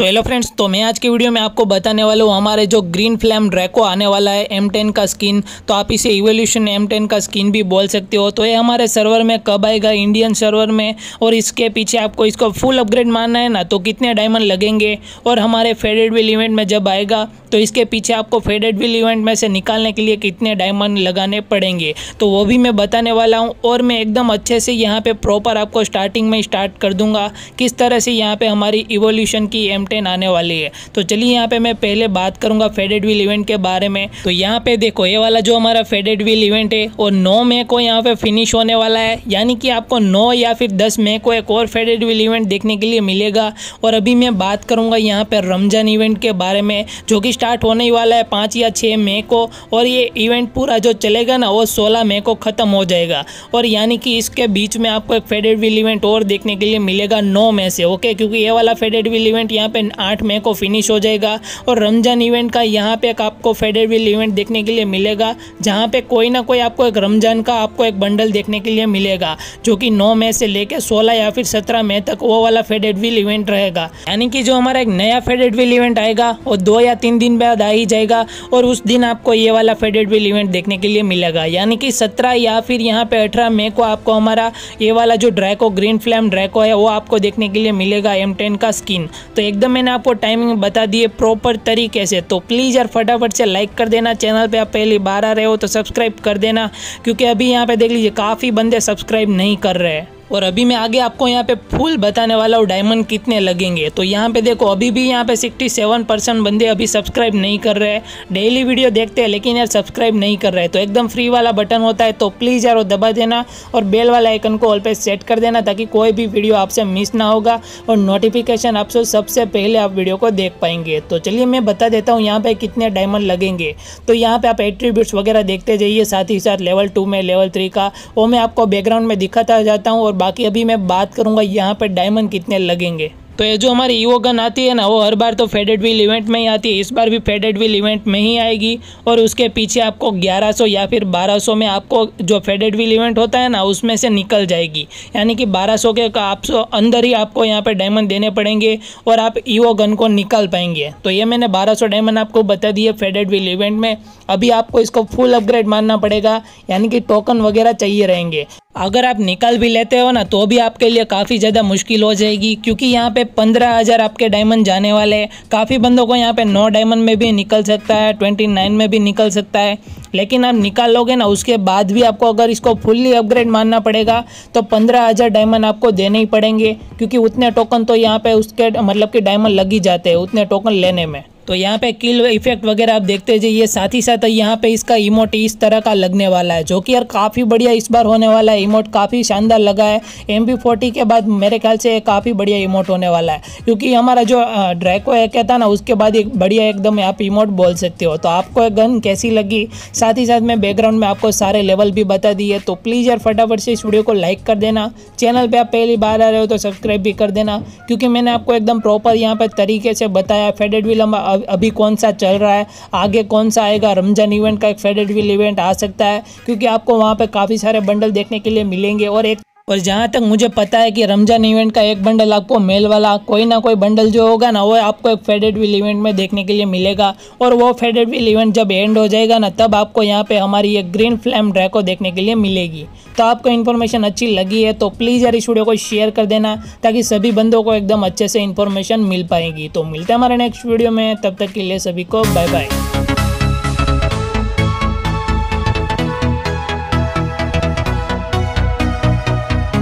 तो hello friends तो मैं आज की वीडियो में आपको बताने वाला हूँ, हमारे जो ग्रीन फ्लैम ड्रैको आने वाला है एम टेन का स्किन तो आप इसे इवोल्यूशन एम टेन का स्किन भी बोल सकते हो। तो ये हमारे सर्वर में कब आएगा इंडियन सर्वर में, और इसके पीछे आपको इसको फुल अपग्रेड मानना है ना तो कितने डायमंड लगेंगे, और हमारे फेडेड विल इवेंट में जब आएगा तो इसके पीछे आपको फेडेड विल इवेंट में से निकालने के लिए कितने डायमंड लगाने पड़ेंगे। तो वो भी मैं बताने वाला हूँ, और मैं एकदम अच्छे से यहाँ पर प्रॉपर आपको स्टार्टिंग में स्टार्ट कर दूँगा, किस तरह से यहाँ पर हमारी इवोल्यूशन की एम टेन आने वाली है। तो चलिए यहाँ पे मैं पहले बात करूँगा फेडेड व्हील इवेंट के बारे में। तो यहाँ पे देखो, ये वाला जो हमारा फेडेड व्हील इवेंट है वो नौ मई को यहाँ पे फिनिश होने वाला है। यानी कि आपको नौ या फिर दस मई को एक और फेडेड व्हील इवेंट देखने के लिए मिलेगा। और अभी मैं बात करूँगा यहाँ पे रमज़ान इवेंट के बारे में, जो कि स्टार्ट होने ही वाला है पाँच या छः मई को। और ये इवेंट पूरा जो चलेगा ना, वो सोलह मई को ख़त्म हो जाएगा। और यानी कि इसके बीच में आपको एक फेडेड व्हील इवेंट और देखने के लिए मिलेगा नौ मई से, ओके? क्योंकि ये वाला फेडेड व्हील इवेंट यहाँ पे आठ आठ मई को फिनिश हो जाएगा और रमज़ान इवेंट का यहाँ पे एक आपको फेडरविल इवेंट देखने के लिए मिलेगा, जहाँ पे कोई ना कोई आपको एक रमज़ान का आपको एक बंडल देखने के लिए मिलेगा, जो कि 9 मई से लेकर 16 या फिर 17 मई तक वो वाला फेडेडविल इवेंट रहेगा। यानी कि जो हमारा एक नया फेडेडविल इवेंट आएगा, वो दो या तीन दिन बाद आ ही जाएगा और उस दिन आपको ये वाला फेडेडविल इवेंट देखने के लिए मिलेगा। यानी कि सत्रह या फिर यहाँ पे अठारह मई को आपको हमारा ये वाला जो ड्रैको ग्रीन फ्लैम ड्रैको है, वो आपको देखने के लिए मिलेगा एम का स्किन तो एकदम मैंने आपको टाइमिंग बता दिए प्रॉपर तरीके से। तो प्लीज़ यार फटाफट से लाइक कर देना चैनल पे आप पहली बार आ रहे हो तो सब्सक्राइब कर देना, क्योंकि अभी यहाँ पे देख लीजिए, काफ़ी बंदे सब्सक्राइब नहीं कर रहे हैं। और अभी मैं आगे आपको यहाँ पे फुल बताने वाला हूँ डायमंड कितने लगेंगे। तो यहाँ पे देखो, अभी भी यहाँ पे 67 परसेंट बंदे अभी सब्सक्राइब नहीं कर रहे हैं। डेली वीडियो देखते हैं, लेकिन यार सब्सक्राइब नहीं कर रहे तो एकदम फ्री वाला बटन होता है तो प्लीज़ यार वो दबा देना और बेल वाला आइकन को ऑल पे सेट कर देना, ताकि कोई भी वीडियो आपसे मिस ना होगा और नोटिफिकेशन आपसे सबसे पहले आप वीडियो को देख पाएँगे। तो चलिए मैं बता देता हूँ यहाँ पर कितने डायमंड लगेंगे। तो यहाँ पर आप एट्रीब्यूट्स वगैरह देखते जाइए, साथ ही साथ लेवल टू में लेवल थ्री का, वो मैं आपको बैकग्राउंड में दिखाता जाता हूँ और बाकी अभी मैं बात करूँगा यहाँ पर डायमंड कितने लगेंगे। तो ये जो हमारी ईवो गन आती है ना, वो हर बार तो फेडेड व्हील इवेंट में ही आती है। इस बार भी फेडेड व्हील इवेंट में ही आएगी और उसके पीछे आपको 1100 या फिर 1200 में आपको जो फेडेड व्हील इवेंट होता है ना, उसमें से निकल जाएगी। यानी कि 1200 के का आप अंदर ही आपको यहाँ पर डायमंड देने पड़ेंगे और आप ईवो गन को निकाल पाएँगे। तो ये मैंने बारह डायमंड आपको बता दिए फेडेड व्हील इवेंट में। अभी आपको इसको फुल अपग्रेड मानना पड़ेगा। यानी कि टोकन वगैरह चाहिए रहेंगे। अगर आप निकाल भी लेते हो ना तो भी आपके लिए काफ़ी ज़्यादा मुश्किल हो जाएगी, क्योंकि यहाँ पे पंद्रह हज़ार आपके डायमंड जाने वाले हैं। काफ़ी बंदों को यहाँ पे नौ डायमंड में भी निकल सकता है ट्वेंटी नाइन में भी निकल सकता है। लेकिन आप निकाल लोगे ना, उसके बाद भी आपको अगर इसको फुल्ली अपग्रेड मानना पड़ेगा तो पंद्रह हज़ार डायमंड आपको देने ही पड़ेंगे, क्योंकि उतने टोकन तो यहाँ पर उसके मतलब कि डायमंड लग ही जाते हैं, उतने टोकन लेने में। तो यहाँ पे किल इफ़ेक्ट वगैरह आप देखते जाइए साथ ही साथ यहाँ पे इसका इमोट इस तरह का लगने वाला है, जो कि यार काफ़ी बढ़िया इस बार होने वाला है। इमोट काफ़ी शानदार लगा है। एम पी के बाद मेरे ख्याल से काफ़ी बढ़िया इमोट होने वाला है। क्योंकि हमारा जो ड्रैको है कहता ना, उसके बाद एक बढ़िया एकदम आप इमोट बोल सकते हो। तो आपको गन कैसी लगी? साथ ही साथ मैं बैकग्राउंड में आपको सारे लेवल भी बता दिए। तो प्लीज़ यार फटाफट से इस वीडियो को लाइक कर देना। चैनल पर आप पहली बार आ रहे हो तो सब्सक्राइब भी कर देना। क्योंकि मैंने आपको एकदम प्रॉपर यहाँ पर तरीके से बताया। फेडेड विल अभी कौन सा चल रहा है, आगे कौन सा आएगा, रमज़ान इवेंट का एक फेडेड विल इवेंट आ सकता है, क्योंकि आपको वहाँ पर काफ़ी सारे बंडल देखने के लिए मिलेंगे और एक और जहाँ तक मुझे पता है कि रमज़ान इवेंट का एक बंडल आपको मेल वाला, कोई ना कोई बंडल जो होगा ना, वो आपको एक फेडेड विल इवेंट में देखने के लिए मिलेगा। और वो फेडेड विल इवेंट जब एंड हो जाएगा ना, तब आपको यहाँ पे हमारी ये ग्रीन फ्लैम ड्रैको देखने के लिए मिलेगी। तो आपको इन्फॉर्मेशन अच्छी लगी है तो प्लीज़ यार इस वीडियो को शेयर कर देना, ताकि सभी बंदों को एकदम अच्छे से इन्फॉर्मेशन मिल पाएगी। तो मिलते हैं हमारे नेक्स्ट वीडियो में, तब तक के लिए सभी को बाय बाय